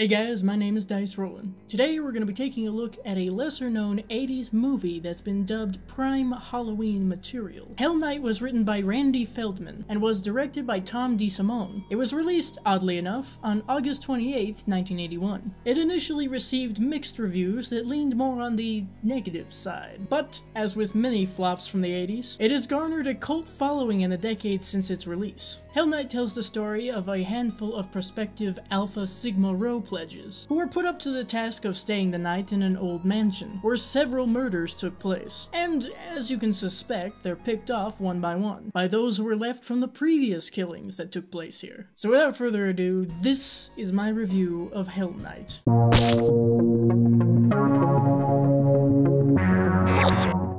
Hey guys, my name is Dice Rollen. Today we're going to be taking a look at a lesser known 80s movie that's been dubbed prime Halloween material. Hell Night was written by Randy Feldman and was directed by Tom DeSimone. It was released, oddly enough, on August 28, 1981. It initially received mixed reviews that leaned more on the negative side. But, as with many flops from the 80s, it has garnered a cult following in the decades since its release. Hell Night tells the story of a handful of prospective Alpha Sigma Rho pledges, who were put up to the task of staying the night in an old mansion, where several murders took place. And, as you can suspect, they're picked off one by one, by those who were left from the previous killings that took place here. So without further ado, this is my review of Hell Night.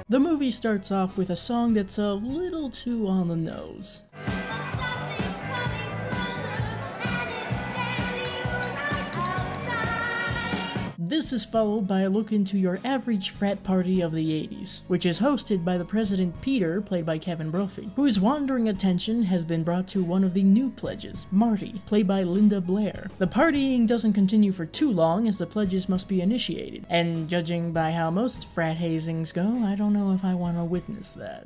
The movie starts off with a song that's a little too on the nose. This is followed by a look into your average frat party of the 80s, which is hosted by the president Peter, played by Kevin Brophy, whose wandering attention has been brought to one of the new pledges, Marty, played by Linda Blair. The partying doesn't continue for too long as the pledges must be initiated, and judging by how most frat hazings go, I don't know if I want to witness that.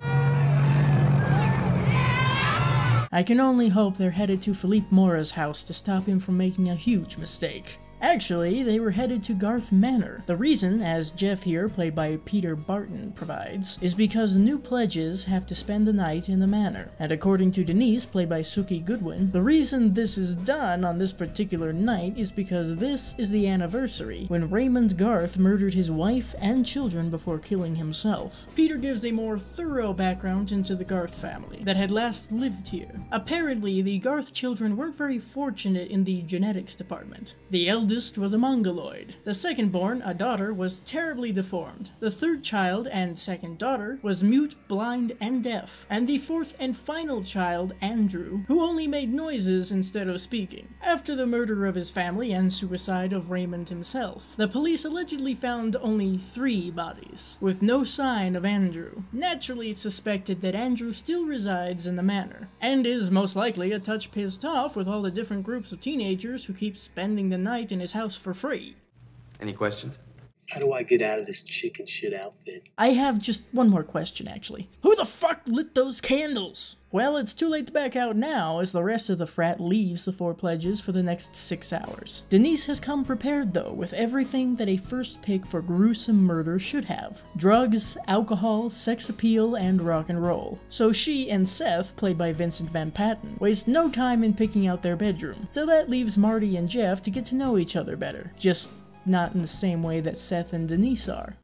I can only hope they're headed to Philippe Mora's house to stop him from making a huge mistake. Actually, they were headed to Garth Manor. The reason, as Jeff here, played by Peter Barton, provides, is because new pledges have to spend the night in the manor. And according to Denise, played by Suki Goodwin, the reason this is done on this particular night is because this is the anniversary when Raymond Garth murdered his wife and children before killing himself. Peter gives a more thorough background into the Garth family that had last lived here. Apparently, the Garth children weren't very fortunate in the genetics department. The eldest eldest was a mongoloid. The second born, a daughter, was terribly deformed. The third child and second daughter was mute, blind, and deaf. And the fourth and final child, Andrew, who only made noises instead of speaking. After the murder of his family and suicide of Raymond himself, the police allegedly found only three bodies, with no sign of Andrew. Naturally, it's suspected that Andrew still resides in the manor, and is most likely a touch pissed off with all the different groups of teenagers who keep spending the night in his house for free. Any questions? How do I get out of this chicken shit outfit? I have just one more question, actually. Who the fuck lit those candles? Well, it's too late to back out now, as the rest of the frat leaves the four pledges for the next six hours. Denise has come prepared, though, with everything that a first pick for gruesome murder should have. Drugs, alcohol, sex appeal, and rock and roll. So she and Seth, played by Vincent Van Patten, waste no time in picking out their bedroom. So that leaves Marty and Jeff to get to know each other better. Just not in the same way that Seth and Denise are.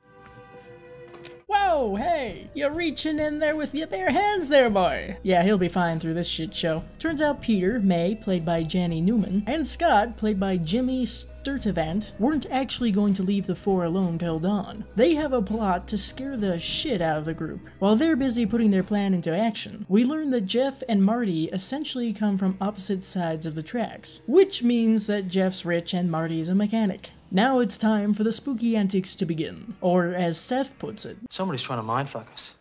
Whoa, hey, you're reaching in there with your bare hands there, boy. Yeah, he'll be fine through this shit show. Turns out Peter, May, played by Jenny Neumann, and Scott, played by Jimmy Sturtevant, weren't actually going to leave the four alone till dawn. They have a plot to scare the shit out of the group. While they're busy putting their plan into action, we learn that Jeff and Marty essentially come from opposite sides of the tracks, which means that Jeff's rich and Marty's a mechanic. Now it's time for the spooky antics to begin. Or as Seth puts it, Somebody's trying to mindfuck us.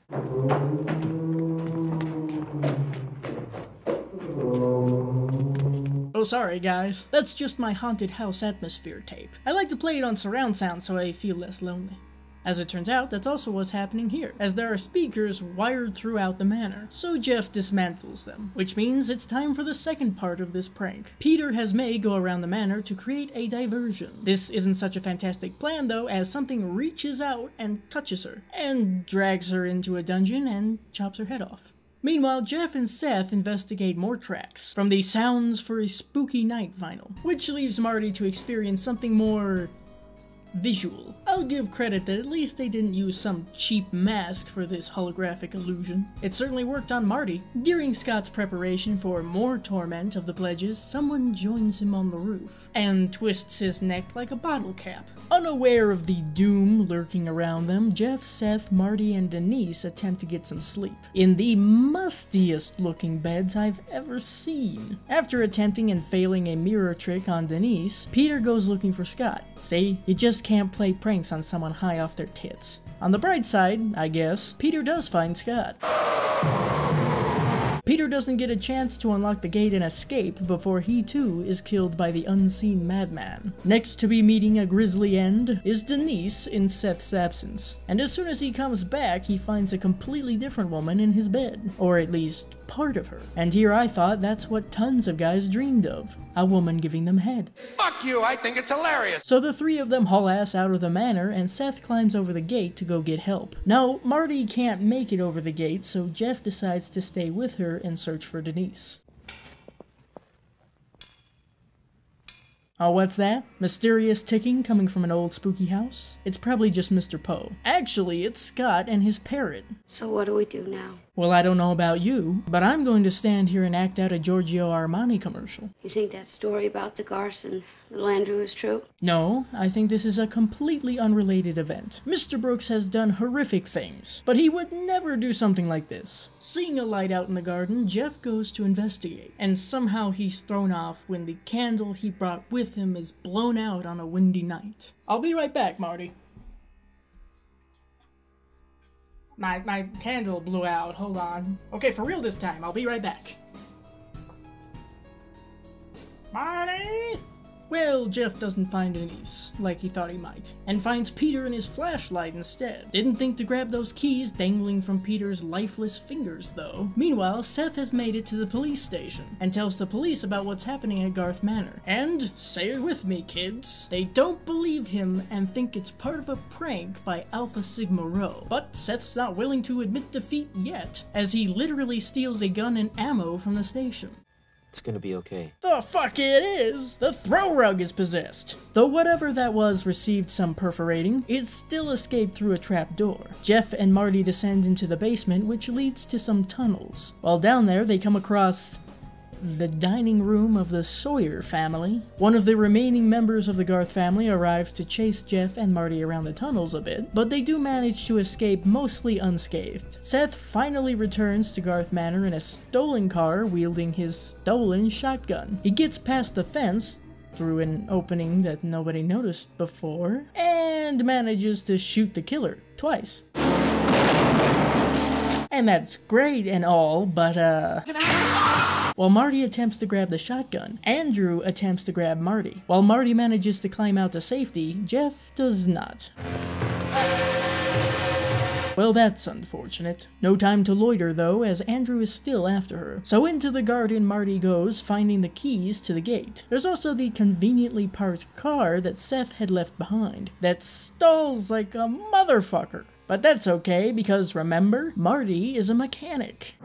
Oh, sorry, guys. That's just my haunted house atmosphere tape. I like to play it on surround sound so I feel less lonely. As it turns out, that's also what's happening here, as there are speakers wired throughout the manor. So Jeff dismantles them, which means it's time for the second part of this prank. Peter has May go around the manor to create a diversion. This isn't such a fantastic plan though, as something reaches out and touches her, and drags her into a dungeon and chops her head off. Meanwhile, Jeff and Seth investigate more tracks from the Sounds for a Spooky Night vinyl, which leaves Marty to experience something more visual. I'll give credit that at least they didn't use some cheap mask for this holographic illusion. It certainly worked on Marty. During Scott's preparation for more torment of the pledges, someone joins him on the roof and twists his neck like a bottle cap. Unaware of the doom lurking around them, Jeff, Seth, Marty, and Denise attempt to get some sleep in the mustiest looking beds I've ever seen. After attempting and failing a mirror trick on Denise, Peter goes looking for Scott. See, you just can't play pranks on someone high off their tits. On the bright side, I guess, Peter does find Scott. Peter doesn't get a chance to unlock the gate and escape before he too is killed by the unseen madman. Next to be meeting a grisly end is Denise in Seth's absence, and as soon as he comes back, he finds a completely different woman in his bed, or at least part of her. And here I thought that's what tons of guys dreamed of a woman giving them head. Fuck you, I think it's hilarious. So the three of them haul ass out of the manor, and Seth climbs over the gate to go get help. No, Marty can't make it over the gate, so Jeff decides to stay with her and search for Denise. Oh, what's that? Mysterious ticking coming from an old spooky house? It's probably just Mr. Poe. Actually, it's Scott and his parrot. So what do we do now? Well, I don't know about you, but I'm going to stand here and act out a Giorgio Armani commercial. You think that story about the Garson, the Landru is true? No, I think this is a completely unrelated event. Mr. Brooks has done horrific things, but he would never do something like this. Seeing a light out in the garden, Jeff goes to investigate, and somehow he's thrown off when the candle he brought with him is blown out on a windy night. I'll be right back, Marty. My, my candle blew out. Hold on. Okay, for real this time. I'll be right back. Marty! Well, Jeff doesn't find Denise, like he thought he might, and finds Peter and his flashlight instead. Didn't think to grab those keys dangling from Peter's lifeless fingers, though. Meanwhile, Seth has made it to the police station, and tells the police about what's happening at Garth Manor. And, say it with me, kids, they don't believe him and think it's part of a prank by Alpha Sigma Rho. But Seth's not willing to admit defeat yet, as he literally steals a gun and ammo from the station. It's gonna be okay. The fuck it is! The throw rug is possessed! Though whatever that was received some perforating, it still escaped through a trap door. Jeff and Marty descend into the basement, which leads to some tunnels. While down there, they come across the dining room of the Sawyer family. One of the remaining members of the Garth family arrives to chase Jeff and Marty around the tunnels a bit, but they do manage to escape mostly unscathed. Seth finally returns to Garth Manor in a stolen car wielding his stolen shotgun. He gets past the fence, through an opening that nobody noticed before, and manages to shoot the killer twice. And that's great and all, but uh. While Marty attempts to grab the shotgun, Andrew attempts to grab Marty. While Marty manages to climb out to safety, Jeff does not. Well, that's unfortunate. No time to loiter, though, as Andrew is still after her. So into the garden Marty goes, finding the keys to the gate. There's also the conveniently parked car that Seth had left behind, that stalls like a motherfucker. But that's okay, because remember, Marty is a mechanic.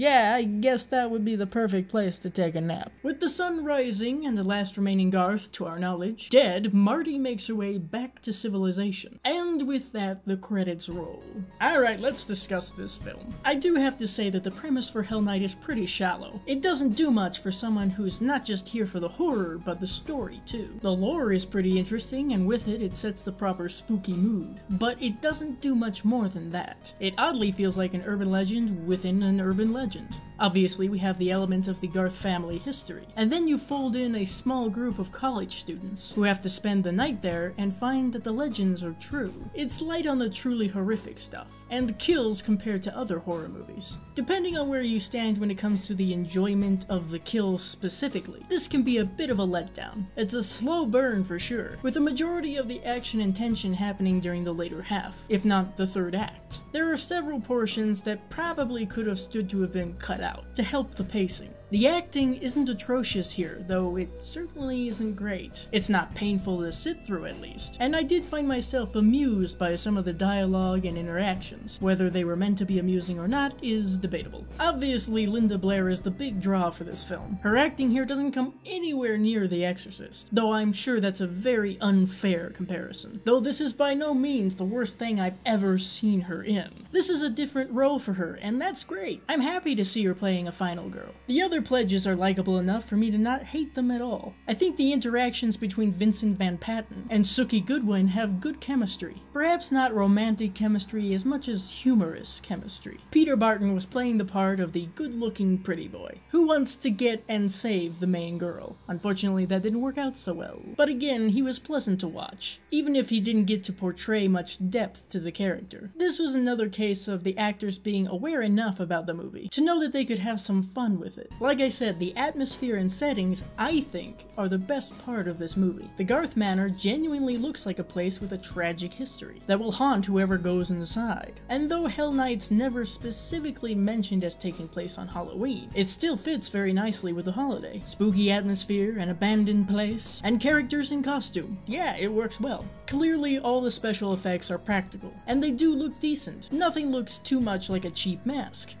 Yeah, I guess that would be the perfect place to take a nap. With the sun rising and the last remaining Garth, to our knowledge, dead, Marty makes her way back to civilization. And with that, the credits roll. Alright, let's discuss this film. I do have to say that the premise for Hell Night is pretty shallow. It doesn't do much for someone who's not just here for the horror, but the story too. The lore is pretty interesting, and with it, it sets the proper spooky mood. But it doesn't do much more than that. It oddly feels like an urban legend within an urban legend legend. Obviously, we have the element of the Garth family history. And then you fold in a small group of college students who have to spend the night there and find that the legends are true. It's light on the truly horrific stuff, and kills compared to other horror movies. Depending on where you stand when it comes to the enjoyment of the kills specifically, this can be a bit of a letdown. It's a slow burn for sure, with a majority of the action and tension happening during the later half, if not the third act. There are several portions that probably could have stood to have been cut out to help the pacing. The acting isn't atrocious here, though it certainly isn't great. It's not painful to sit through at least, and I did find myself amused by some of the dialogue and interactions. Whether they were meant to be amusing or not is debatable. Obviously, Linda Blair is the big draw for this film. Her acting here doesn't come anywhere near The Exorcist, though I'm sure that's a very unfair comparison. Though this is by no means the worst thing I've ever seen her in. This is a different role for her, and that's great. I'm happy to see her playing a final girl. The other their pledges are likable enough for me to not hate them at all. I think the interactions between Vincent Van Patten and Suki Goodwin have good chemistry. Perhaps not romantic chemistry as much as humorous chemistry. Peter Barton was playing the part of the good-looking pretty boy, who wants to get and save the main girl. Unfortunately, that didn't work out so well. But again, he was pleasant to watch, even if he didn't get to portray much depth to the character. This was another case of the actors being aware enough about the movie to know that they could have some fun with it. Like I said, the atmosphere and settings, I think, are the best part of this movie. The Garth Manor genuinely looks like a place with a tragic history that will haunt whoever goes inside. And though Hell Night's never specifically mentioned as taking place on Halloween, it still fits very nicely with the holiday. Spooky atmosphere, an abandoned place, and characters in costume. Yeah, it works well. Clearly, all the special effects are practical, and they do look decent. Nothing looks too much like a cheap mask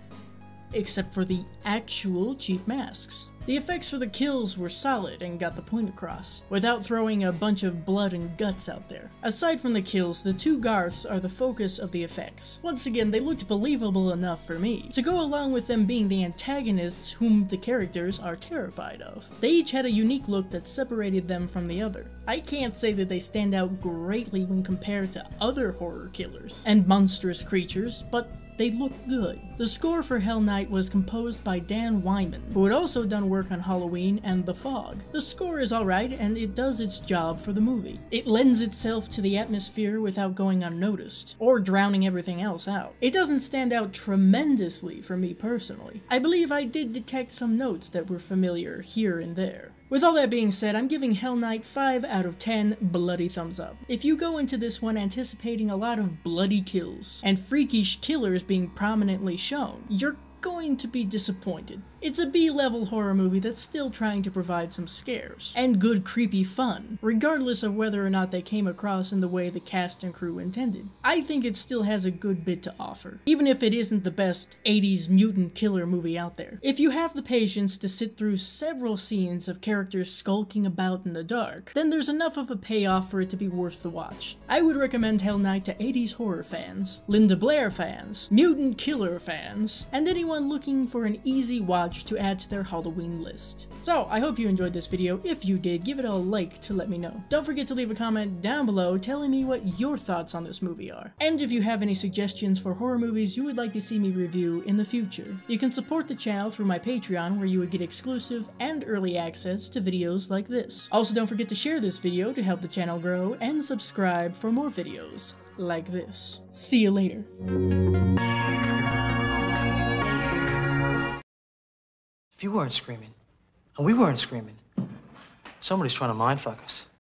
except for the actual cheap masks. The effects for the kills were solid and got the point across, without throwing a bunch of blood and guts out there. Aside from the kills, the two Garths are the focus of the effects. Once again, they looked believable enough for me, to go along with them being the antagonists whom the characters are terrified of. They each had a unique look that separated them from the other. I can't say that they stand out greatly when compared to other horror killers and monstrous creatures, but they look good. The score for Hell Night was composed by Dan Wyman, who had also done work on Halloween and The Fog. The score is alright and it does its job for the movie. It lends itself to the atmosphere without going unnoticed, or drowning everything else out. It doesn't stand out tremendously for me personally. I believe I did detect some notes that were familiar here and there. With all that being said, I'm giving Hell Night 5 out of 10 bloody thumbs up. If you go into this one anticipating a lot of bloody kills and freakish killers being prominently shown, you're going to be disappointed. It's a B-level horror movie that's still trying to provide some scares, and good creepy fun, regardless of whether or not they came across in the way the cast and crew intended. I think it still has a good bit to offer, even if it isn't the best 80s mutant killer movie out there. If you have the patience to sit through several scenes of characters skulking about in the dark, then there's enough of a payoff for it to be worth the watch. I would recommend Hell Night to 80s horror fans, Linda Blair fans, mutant killer fans, and anyone looking for an easy watch to add to their Halloween list. So, I hope you enjoyed this video. If you did, give it a like to let me know. Don't forget to leave a comment down below telling me what your thoughts on this movie are. And if you have any suggestions for horror movies you would like to see me review in the future, you can support the channel through my Patreon where you would get exclusive and early access to videos like this. Also, don't forget to share this video to help the channel grow and subscribe for more videos like this. See you later. If you weren't screaming, and we weren't screaming, somebody's trying to mindfuck us.